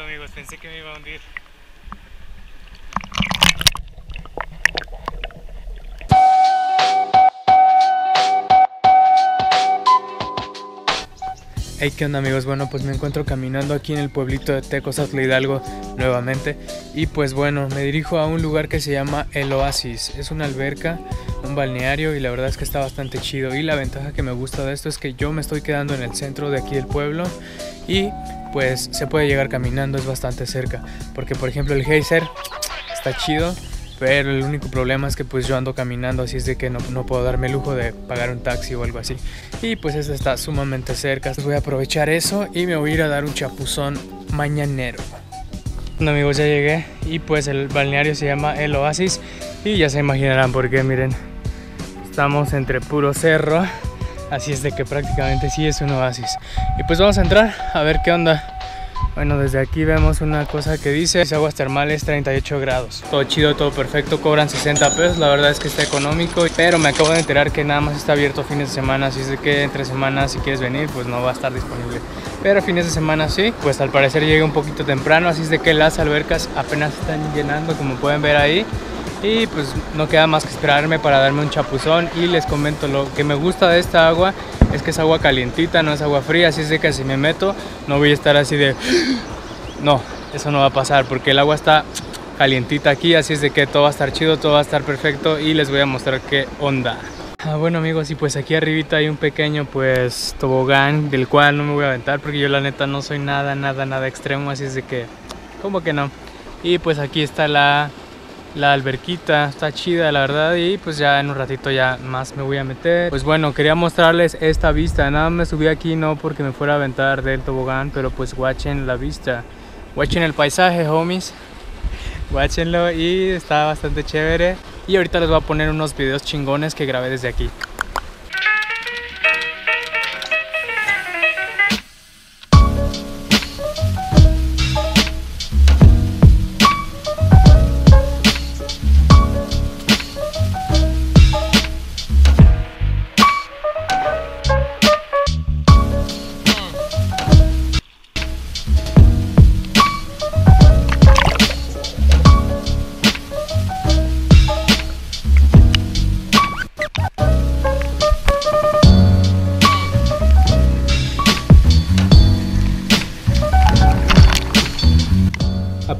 amigos, pensé que me iba a hundir. Hey, ¿qué onda amigos? Bueno, pues me encuentro caminando aquí en el pueblito de Tecosatla Hidalgo nuevamente y pues bueno, me dirijo a un lugar que se llama El Oasis. Es una alberca, un balneario y la verdad es que está bastante chido y la ventaja que me gusta de esto es que yo me estoy quedando en el centro de aquí del pueblo y pues se puede llegar caminando, es bastante cerca. Porque por ejemplo el geyser está chido, pero el único problema es que pues yo ando caminando, así es de que no, no, puedo darme el lujo de pagar un taxi o algo así. Y pues este está sumamente cerca, voy a aprovechar eso y me voy a ir a dar un chapuzón mañanero. Bueno amigos, ya llegué y pues el balneario se llama El Oasis y ya se imaginarán por qué, miren, estamos entre puro cerro, así es de que prácticamente sí es un oasis. Y pues vamos a entrar a ver qué onda. Bueno, desde aquí vemos una cosa que dice aguas termales 38 grados. Todo chido, todo perfecto, cobran 60 pesos, la verdad es que está económico, pero me acabo de enterar que nada más está abierto fines de semana, así es de que entre semanas si quieres venir pues no va a estar disponible. Pero fines de semana sí, pues al parecer llega un poquito temprano, así es de que las albercas apenas están llenando como pueden ver ahí. Y pues no queda más que esperarme para darme un chapuzón y les comento lo que me gusta de esta agua es que es agua calientita, no es agua fría, así es de que si me meto no voy a estar así de... No, eso no va a pasar porque el agua está calientita aquí, así es de que todo va a estar chido, todo va a estar perfecto y les voy a mostrar qué onda. Ah, bueno amigos, y pues aquí arribita hay un pequeño pues tobogán del cual no me voy a aventar porque yo la neta no soy nada, nada, nada extremo, así es de que, como que no. Y pues aquí está la la alberquita está chida la verdad y pues ya en un ratito ya más me voy a meter. Pues bueno quería mostrarles esta vista nada me subí aquí no porque me fuera a aventar del tobogán pero pues watchen la vista watchen el paisaje homies watchenlo y está bastante chévere. Y ahorita les voy a poner unos videos chingones que grabé desde aquí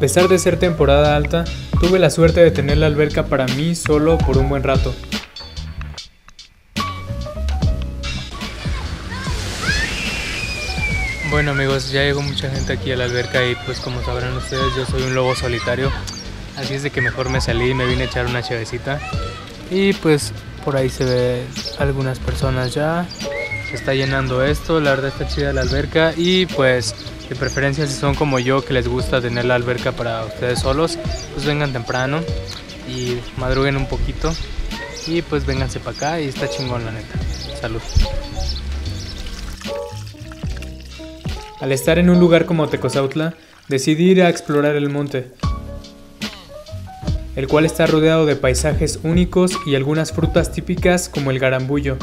pesar de ser temporada alta, tuve la suerte de tener la alberca para mí solo por un buen rato. Bueno amigos, ya llegó mucha gente aquí a la alberca y pues como sabrán ustedes yo soy un lobo solitario. Así es de que mejor me salí y me vine a echar una chavecita. Y pues por ahí se ve algunas personas ya. Se está llenando esto, la verdad está chida la alberca y pues de preferencia si son como yo que les gusta tener la alberca para ustedes solos, pues vengan temprano y madruguen un poquito y pues vénganse para acá y está chingón la neta. Salud. Al estar en un lugar como Tecozautla, decidí ir a explorar el monte, el cual está rodeado de paisajes únicos y algunas frutas típicas como el garambullo.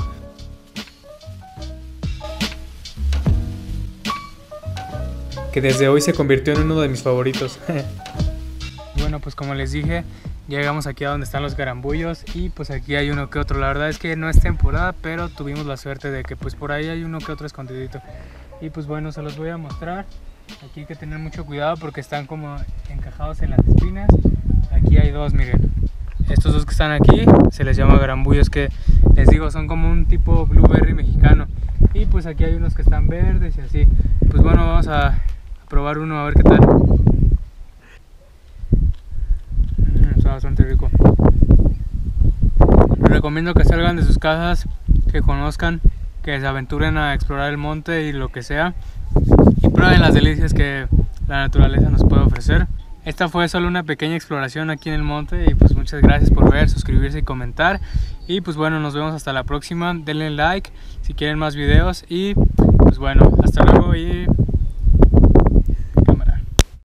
Que desde hoy se convirtió en uno de mis favoritos. bueno, pues como les dije, llegamos aquí a donde están los garambullos y pues aquí hay uno que otro. La verdad es que no es temporada, pero tuvimos la suerte de que pues por ahí hay uno que otro escondidito. Y pues bueno, se los voy a mostrar. Aquí hay que tener mucho cuidado porque están como encajados en las espinas. Aquí hay dos, miren. Estos dos que están aquí se les llama garambullos que les digo son como un tipo blueberry mexicano. Y pues aquí hay unos que están verdes y así. Pues bueno, vamos a probar uno a ver qué tal. Mm, está bastante rico. Les recomiendo que salgan de sus casas, que conozcan, que se aventuren a explorar el monte y lo que sea. Y prueben las delicias que la naturaleza nos puede ofrecer. Esta fue solo una pequeña exploración aquí en el monte y pues muchas gracias por ver, suscribirse y comentar. Y pues bueno, nos vemos hasta la próxima. Denle like si quieren más videos y pues bueno, hasta luego y